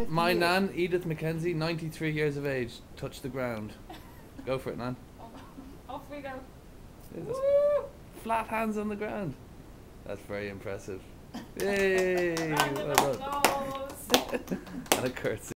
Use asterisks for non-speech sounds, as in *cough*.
50 My years. nan, Edith McKenzie, 93 years of age, touch the ground. Go for it, nan. Off we go. Woo! flat hands on the ground. That's very impressive. *laughs* Yay! Well *laughs* and a curtsy.